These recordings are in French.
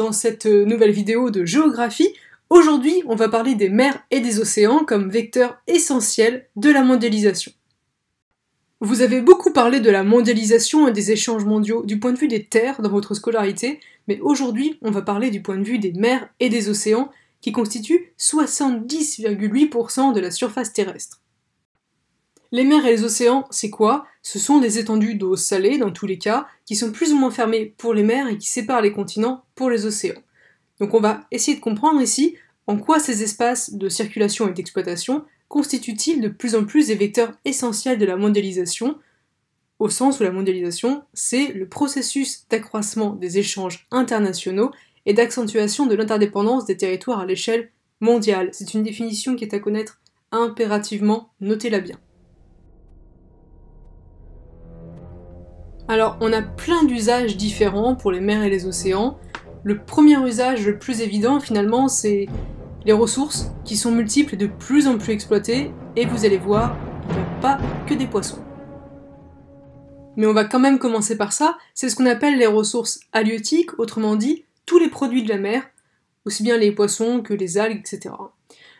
dans cette nouvelle vidéo de géographie. Aujourd'hui, on va parler des mers et des océans comme vecteurs essentiels de la mondialisation. Vous avez beaucoup parlé de la mondialisation et des échanges mondiaux du point de vue des terres dans votre scolarité, mais aujourd'hui, on va parler du point de vue des mers et des océans qui constituent 70,8% de la surface terrestre. Les mers et les océans, c'est quoi? Ce sont des étendues d'eau salée, dans tous les cas, qui sont plus ou moins fermées pour les mers et qui séparent les continents pour les océans. Donc on va essayer de comprendre ici en quoi ces espaces de circulation et d'exploitation constituent-ils de plus en plus des vecteurs essentiels de la mondialisation, au sens où la mondialisation, c'est le processus d'accroissement des échanges internationaux et d'accentuation de l'interdépendance des territoires à l'échelle mondiale. C'est une définition qui est à connaître impérativement, notez-la bien. Alors, on a plein d'usages différents pour les mers et les océans. Le premier usage le plus évident, finalement, c'est les ressources qui sont multiples et de plus en plus exploitées, et vous allez voir, il n'y a pas que des poissons. Mais on va quand même commencer par ça, c'est ce qu'on appelle les ressources halieutiques, autrement dit, tous les produits de la mer, aussi bien les poissons que les algues, etc.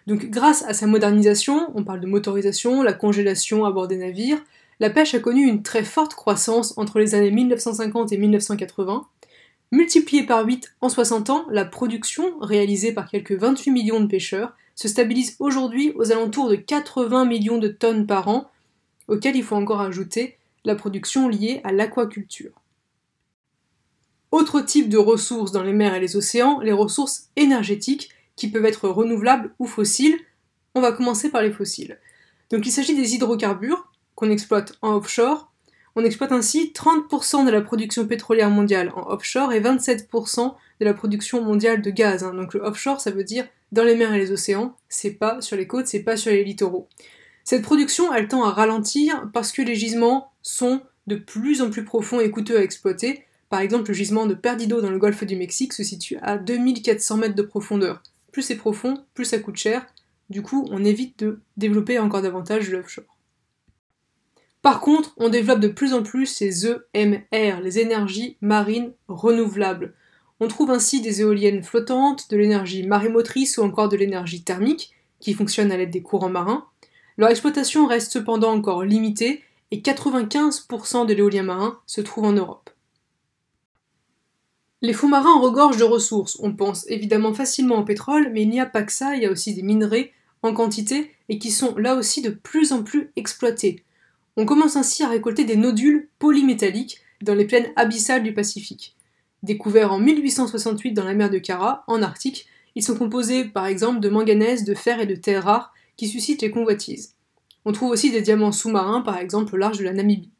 Donc grâce à sa modernisation, on parle de motorisation, la congélation à bord des navires, la pêche a connu une très forte croissance entre les années 1950 et 1980. Multipliée par 8 en 60 ans, la production, réalisée par quelques 28 millions de pêcheurs, se stabilise aujourd'hui aux alentours de 80 millions de tonnes par an, auxquelles il faut encore ajouter la production liée à l'aquaculture. Autre type de ressources dans les mers et les océans, les ressources énergétiques qui peuvent être renouvelables ou fossiles. On va commencer par les fossiles. Donc il s'agit des hydrocarbures, qu'on exploite en offshore. On exploite ainsi 30% de la production pétrolière mondiale en offshore et 27% de la production mondiale de gaz. Hein. Donc le offshore, ça veut dire dans les mers et les océans, c'est pas sur les côtes, c'est pas sur les littoraux. Cette production, elle tend à ralentir parce que les gisements sont de plus en plus profonds et coûteux à exploiter. Par exemple, le gisement de Perdido dans le golfe du Mexique se situe à 2400 mètres de profondeur. Plus c'est profond, plus ça coûte cher. Du coup, on évite de développer encore davantage l'offshore. Par contre, on développe de plus en plus ces EMR, les énergies marines renouvelables. On trouve ainsi des éoliennes flottantes, de l'énergie marémotrice ou encore de l'énergie thermique, qui fonctionne à l'aide des courants marins. Leur exploitation reste cependant encore limitée et 95% de l'éolien marin se trouve en Europe. Les fonds marins regorgent de ressources. On pense évidemment facilement au pétrole, mais il n'y a pas que ça, il y a aussi des minerais en quantité et qui sont là aussi de plus en plus exploités. On commence ainsi à récolter des nodules polymétalliques dans les plaines abyssales du Pacifique. Découverts en 1868 dans la mer de Kara, en Arctique, ils sont composés par exemple de manganèse, de fer et de terres rares qui suscitent les convoitises. On trouve aussi des diamants sous-marins, par exemple au large de la Namibie.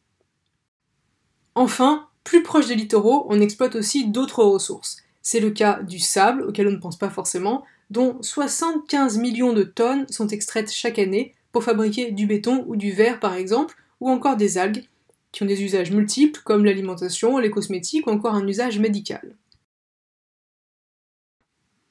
Enfin, plus proche des littoraux, on exploite aussi d'autres ressources. C'est le cas du sable, auquel on ne pense pas forcément, dont 75 millions de tonnes sont extraites chaque année pour fabriquer du béton ou du verre par exemple, ou encore des algues, qui ont des usages multiples comme l'alimentation, les cosmétiques ou encore un usage médical.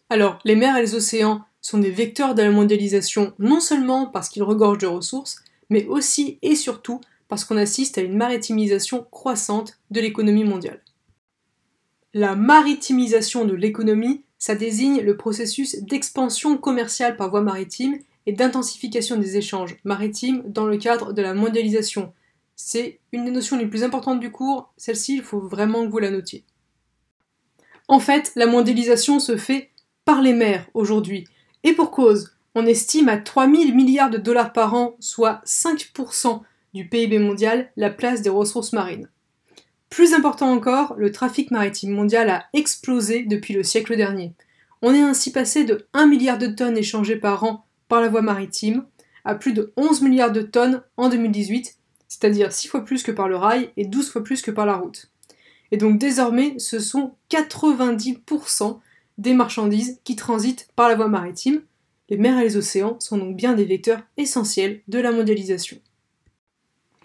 Alors, les mers et les océans sont des vecteurs de la mondialisation non seulement parce qu'ils regorgent de ressources, mais aussi et surtout parce qu'on assiste à une maritimisation croissante de l'économie mondiale. La maritimisation de l'économie, ça désigne le processus d'expansion commerciale par voie maritime et d'intensification des échanges maritimes dans le cadre de la mondialisation. C'est une des notions les plus importantes du cours, celle-ci, il faut vraiment que vous la notiez. En fait, la mondialisation se fait par les mers aujourd'hui, et pour cause, on estime à 3000 milliards de dollars par an, soit 5% du PIB mondial, la place des ressources marines. Plus important encore, le trafic maritime mondial a explosé depuis le siècle dernier. On est ainsi passé de 1 milliard de tonnes échangées par an par la voie maritime à plus de 11 milliards de tonnes en 2018, c'est-à-dire 6 fois plus que par le rail et 12 fois plus que par la route. Et donc désormais, ce sont 90% des marchandises qui transitent par la voie maritime. Les mers et les océans sont donc bien des vecteurs essentiels de la mondialisation.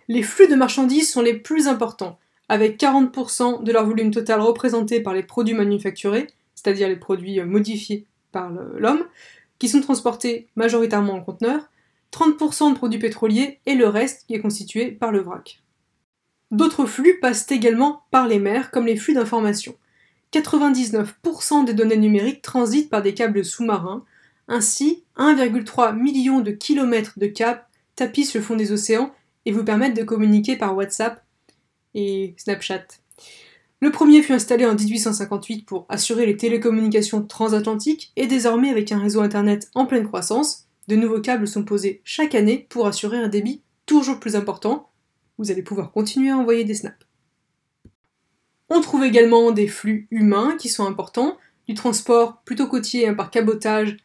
Les flux de marchandises sont les plus importants, avec 40% de leur volume total représenté par les produits manufacturés, c'est-à-dire les produits modifiés par l'homme, qui sont transportés majoritairement en conteneurs, 30% de produits pétroliers et le reste qui est constitué par le vrac. D'autres flux passent également par les mers, comme les flux d'information. 99% des données numériques transitent par des câbles sous-marins. Ainsi, 1,3 million de kilomètres de câbles tapissent le fond des océans et vous permettent de communiquer par WhatsApp et Snapchat. Le premier fut installé en 1858 pour assurer les télécommunications transatlantiques et désormais avec un réseau Internet en pleine croissance, de nouveaux câbles sont posés chaque année pour assurer un débit toujours plus important. Vous allez pouvoir continuer à envoyer des snaps. On trouve également des flux humains qui sont importants, du transport plutôt côtier par cabotage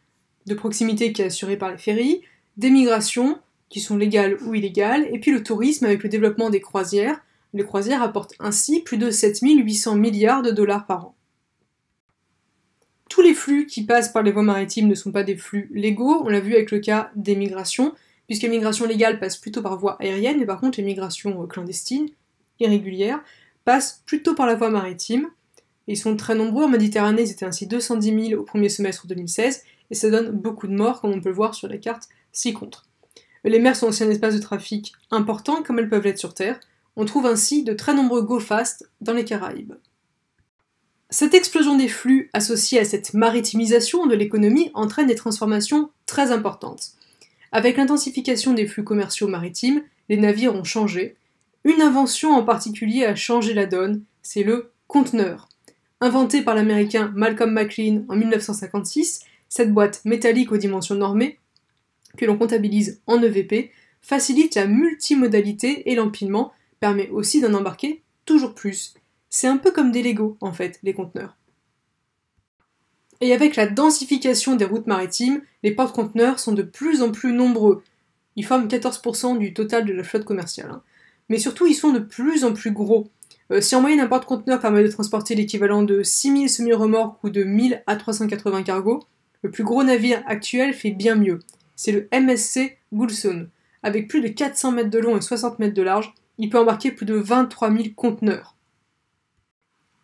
de proximité qui est assuré par les ferries, des migrations qui sont légales ou illégales, et puis le tourisme avec le développement des croisières. Les croisières apportent ainsi plus de 7800 milliards de dollars par an. Tous les flux qui passent par les voies maritimes ne sont pas des flux légaux, on l'a vu avec le cas des migrations, puisque les migrations légales passent plutôt par voie aérienne, mais par contre les migrations clandestines, irrégulières, passent plutôt par la voie maritime. Ils sont très nombreux en Méditerranée, ils étaient ainsi 210 000 au premier semestre 2016, et ça donne beaucoup de morts, comme on peut le voir sur la carte ci-contre. Les mers sont aussi un espace de trafic important, comme elles peuvent l'être sur Terre. On trouve ainsi de très nombreux go-fast dans les Caraïbes. Cette explosion des flux associée à cette maritimisation de l'économie entraîne des transformations très importantes. Avec l'intensification des flux commerciaux maritimes, les navires ont changé. Une invention en particulier a changé la donne, c'est le conteneur. Inventé par l'américain Malcolm McLean en 1956, cette boîte métallique aux dimensions normées que l'on comptabilise en EVP, facilite la multimodalité et l'empilement, permet aussi d'en embarquer toujours plus. C'est un peu comme des Lego, en fait, les conteneurs. Et avec la densification des routes maritimes, les porte-conteneurs sont de plus en plus nombreux. Ils forment 14% du total de la flotte commerciale. Hein. Mais surtout, ils sont de plus en plus gros. Euh, si en moyenne un porte-conteneur permet de transporter l'équivalent de 6000 semi-remorques ou de 1000 à 380 cargos, le plus gros navire actuel fait bien mieux c'est le MSC Gulson. Avec plus de 400 mètres de long et 60 mètres de large, il peut embarquer plus de 23 000 conteneurs.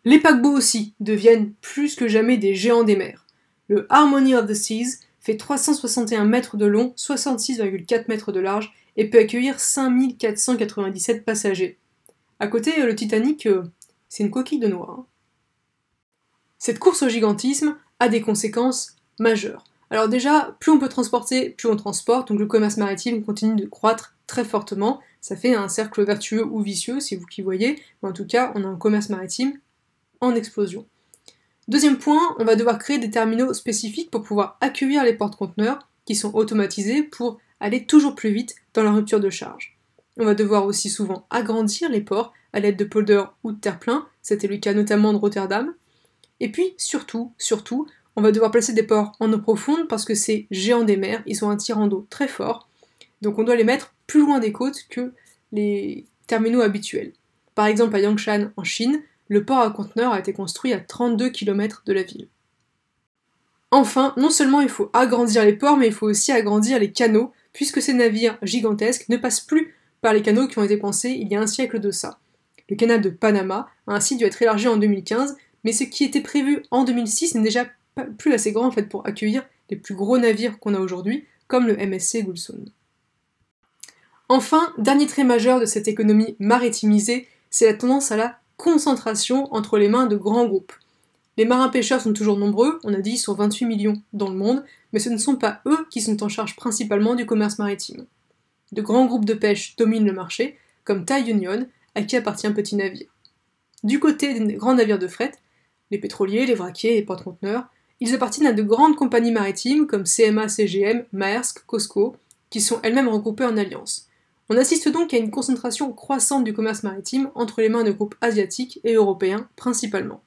Les paquebots aussi deviennent plus que jamais des géants des mers. Le Harmony of the Seas fait 361 mètres de long, 66,4 mètres de large et peut accueillir 5497 passagers. À côté, le Titanic, euh, c'est une coquille de noix. Hein. Cette course au gigantisme a des conséquences majeures. Alors déjà, plus on peut transporter, plus on transporte, donc le commerce maritime continue de croître très fortement. Ça fait un cercle vertueux ou vicieux, si vous qui voyez, mais en tout cas, on a un commerce maritime en explosion. Deuxième point, on va devoir créer des terminaux spécifiques pour pouvoir accueillir les porte-conteneurs qui sont automatisés pour aller toujours plus vite dans la rupture de charge. On va devoir aussi souvent agrandir les ports à l'aide de polders ou de terre-plein, c'était le cas notamment de Rotterdam. Et puis surtout, surtout, on va devoir placer des ports en eau profonde parce que ces géants des mers, ils ont un tirant d'eau très fort. Donc on doit les mettre plus loin des côtes que les terminaux habituels. Par exemple à Yangshan en Chine, le port à conteneurs a été construit à 32 km de la ville. Enfin, non seulement il faut agrandir les ports, mais il faut aussi agrandir les canaux, puisque ces navires gigantesques ne passent plus par les canaux qui ont été pensés il y a un siècle de ça. Le canal de Panama a ainsi dû être élargi en 2015, mais ce qui était prévu en 2006 n'est déjà plus assez grand en fait pour accueillir les plus gros navires qu'on a aujourd'hui, comme le MSC Gulson. Enfin, dernier trait majeur de cette économie maritimisée, c'est la tendance à la concentration entre les mains de grands groupes. Les marins-pêcheurs sont toujours nombreux, on a dit sur 28 millions dans le monde, mais ce ne sont pas eux qui sont en charge principalement du commerce maritime. De grands groupes de pêche dominent le marché, comme Thai Union, à qui appartient Petit Navire. Du côté des grands navires de fret, les pétroliers, les vraquiers et porte-conteneurs, ils appartiennent à de grandes compagnies maritimes comme CMA, CGM, Maersk, Costco, qui sont elles-mêmes regroupées en alliance. On assiste donc à une concentration croissante du commerce maritime entre les mains de groupes asiatiques et européens principalement.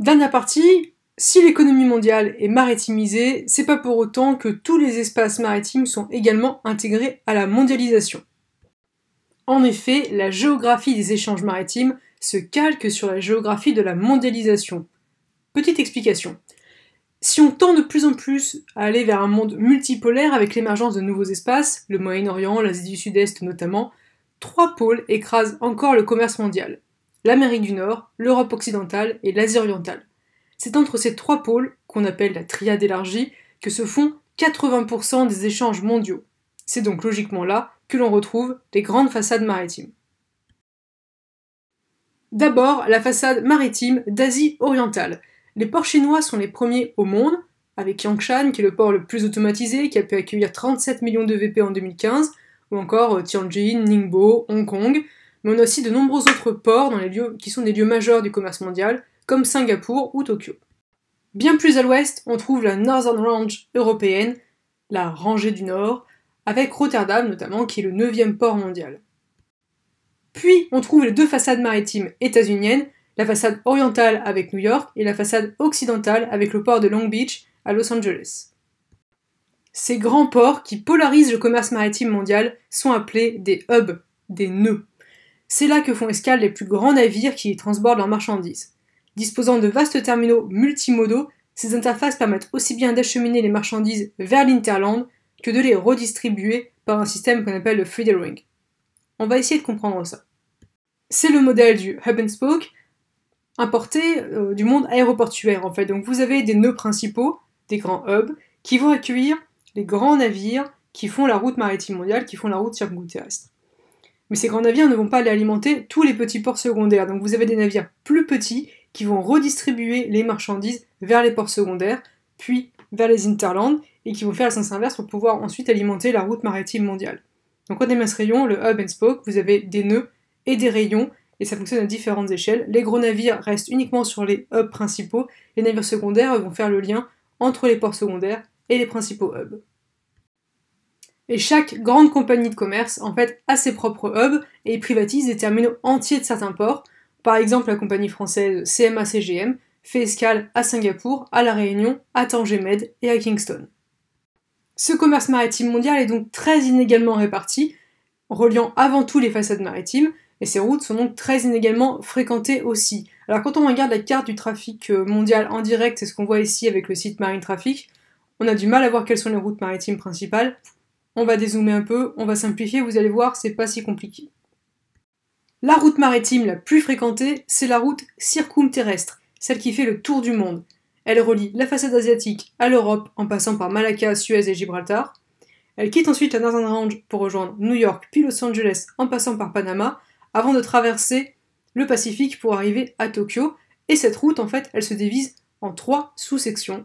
Dernière partie, si l'économie mondiale est maritimisée, c'est pas pour autant que tous les espaces maritimes sont également intégrés à la mondialisation. En effet, la géographie des échanges maritimes se calque sur la géographie de la mondialisation. Petite explication. Si on tend de plus en plus à aller vers un monde multipolaire avec l'émergence de nouveaux espaces, le Moyen-Orient, l'Asie du Sud-Est notamment, trois pôles écrasent encore le commerce mondial. L'Amérique du Nord, l'Europe occidentale et l'Asie orientale. C'est entre ces trois pôles, qu'on appelle la triade élargie, que se font 80% des échanges mondiaux. C'est donc logiquement là que l'on retrouve les grandes façades maritimes. D'abord, la façade maritime d'Asie orientale. Les ports chinois sont les premiers au monde, avec Yangshan, qui est le port le plus automatisé, qui a pu accueillir 37 millions de VP en 2015, ou encore euh, Tianjin, Ningbo, Hong Kong, mais on a aussi de nombreux autres ports dans les lieux, qui sont des lieux majeurs du commerce mondial, comme Singapour ou Tokyo. Bien plus à l'ouest, on trouve la Northern Range européenne, la rangée du Nord, avec Rotterdam notamment, qui est le neuvième port mondial. Puis on trouve les deux façades maritimes états-uniennes, la façade orientale avec New York et la façade occidentale avec le port de Long Beach à Los Angeles. Ces grands ports qui polarisent le commerce maritime mondial sont appelés des hubs, des nœuds. C'est là que font escale les plus grands navires qui y transbordent leurs marchandises. Disposant de vastes terminaux multimodaux, ces interfaces permettent aussi bien d'acheminer les marchandises vers l'interland que de les redistribuer par un système qu'on appelle le feedering. On va essayer de comprendre ça. C'est le modèle du hub and spoke importé euh, du monde aéroportuaire en fait. Donc vous avez des nœuds principaux, des grands hubs, qui vont accueillir les grands navires qui font la route maritime mondiale, qui font la route terrestre. Mais ces grands navires ne vont pas aller alimenter tous les petits ports secondaires. Donc vous avez des navires plus petits qui vont redistribuer les marchandises vers les ports secondaires, puis vers les interlands, et qui vont faire le sens inverse pour pouvoir ensuite alimenter la route maritime mondiale. Donc on aime ce rayon, le hub and spoke, vous avez des nœuds et des rayons, et ça fonctionne à différentes échelles. Les gros navires restent uniquement sur les hubs principaux, les navires secondaires vont faire le lien entre les ports secondaires et les principaux hubs. Et chaque grande compagnie de commerce, en fait, a ses propres hubs et privatise des terminaux entiers de certains ports. Par exemple, la compagnie française CMA-CGM fait escale à Singapour, à La Réunion, à Tanger et à Kingston. Ce commerce maritime mondial est donc très inégalement réparti, reliant avant tout les façades maritimes, et ces routes sont donc très inégalement fréquentées aussi. Alors quand on regarde la carte du trafic euh, mondial en direct, c'est ce qu'on voit ici avec le site Marine Traffic, on a du mal à voir quelles sont les routes maritimes principales. On va dézoomer un peu, on va simplifier, vous allez voir, c'est pas si compliqué. La route maritime la plus fréquentée, c'est la route circumterrestre, celle qui fait le tour du monde. Elle relie la façade asiatique à l'Europe en passant par Malacca, Suez et Gibraltar. Elle quitte ensuite la Northern Range pour rejoindre New York puis Los Angeles en passant par Panama avant de traverser le Pacifique pour arriver à Tokyo. Et cette route, en fait, elle se divise en trois sous-sections.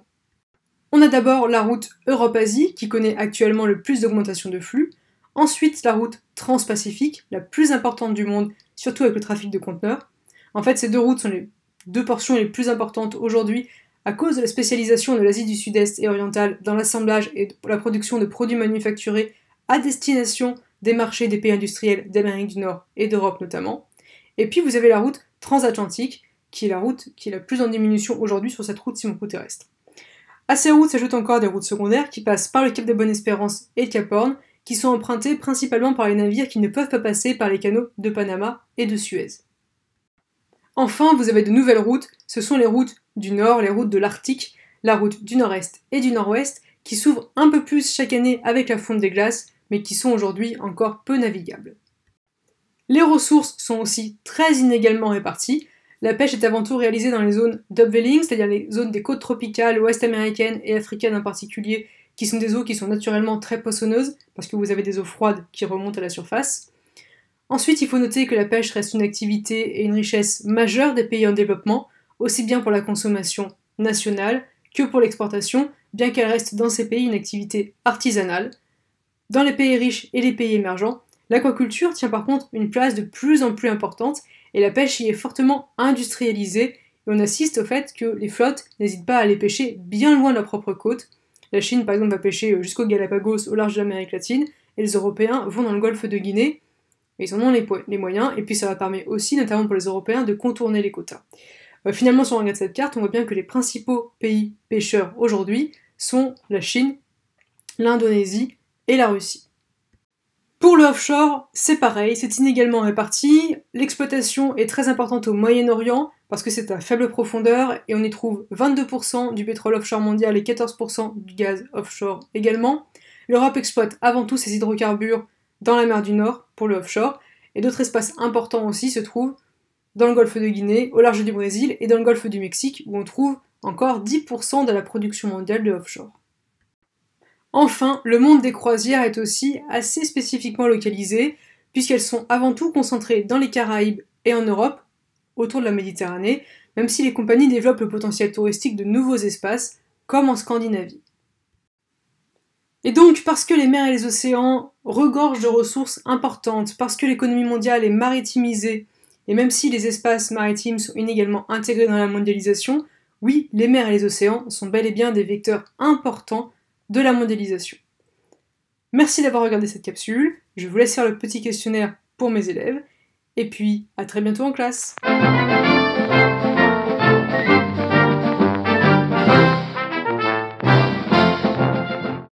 On a d'abord la route Europe-Asie qui connaît actuellement le plus d'augmentation de flux. Ensuite, la route Transpacifique, la plus importante du monde, surtout avec le trafic de conteneurs. En fait, ces deux routes sont les deux portions les plus importantes aujourd'hui à cause de la spécialisation de l'Asie du Sud-Est et orientale dans l'assemblage et la production de produits manufacturés à destination des marchés des pays industriels d'Amérique du Nord et d'Europe notamment. Et puis vous avez la route transatlantique, qui est la route qui est la plus en diminution aujourd'hui sur cette route simo-terrestre. À ces routes s'ajoutent encore des routes secondaires qui passent par le Cap de Bonne-Espérance et le Cap Horn, qui sont empruntées principalement par les navires qui ne peuvent pas passer par les canaux de Panama et de Suez. Enfin, vous avez de nouvelles routes, ce sont les routes du Nord, les routes de l'Arctique, la route du Nord-Est et du Nord-Ouest, qui s'ouvrent un peu plus chaque année avec la fonte des glaces, mais qui sont aujourd'hui encore peu navigables. Les ressources sont aussi très inégalement réparties. La pêche est avant tout réalisée dans les zones d'upwelling, c'est-à-dire les zones des côtes tropicales ouest américaines et africaines en particulier, qui sont des eaux qui sont naturellement très poissonneuses, parce que vous avez des eaux froides qui remontent à la surface. Ensuite, il faut noter que la pêche reste une activité et une richesse majeure des pays en développement, aussi bien pour la consommation nationale que pour l'exportation, bien qu'elle reste dans ces pays une activité artisanale. Dans les pays riches et les pays émergents, l'aquaculture tient par contre une place de plus en plus importante et la pêche y est fortement industrialisée et on assiste au fait que les flottes n'hésitent pas à aller pêcher bien loin de leur propre côte. La Chine par exemple va pêcher jusqu'au Galapagos au large de l'Amérique latine et les Européens vont dans le golfe de Guinée ils en ont les, moyens, et puis ça va permettre aussi, notamment pour les Européens, de contourner les quotas. Euh, finalement, si on regarde cette carte, on voit bien que les principaux pays pêcheurs aujourd'hui sont la Chine, l'Indonésie et la Russie. Pour le offshore, c'est pareil, c'est inégalement réparti. L'exploitation est très importante au Moyen-Orient parce que c'est à faible profondeur et on y trouve 22% du pétrole offshore mondial et 14% du gaz offshore également. L'Europe exploite avant tout ses hydrocarbures dans la mer du Nord pour le offshore, et d'autres espaces importants aussi se trouvent dans le golfe de Guinée, au large du Brésil et dans le golfe du Mexique, où on trouve encore 10% de la production mondiale de offshore. Enfin, le monde des croisières est aussi assez spécifiquement localisé, puisqu'elles sont avant tout concentrées dans les Caraïbes et en Europe, autour de la Méditerranée, même si les compagnies développent le potentiel touristique de nouveaux espaces, comme en Scandinavie. Et donc, parce que les mers et les océans regorgent de ressources importantes, parce que l'économie mondiale est maritimisée, et même si les espaces maritimes sont inégalement intégrés dans la mondialisation, oui, les mers et les océans sont bel et bien des vecteurs importants de la mondialisation. Merci d'avoir regardé cette capsule, je vous laisse faire le petit questionnaire pour mes élèves, et puis à très bientôt en classe.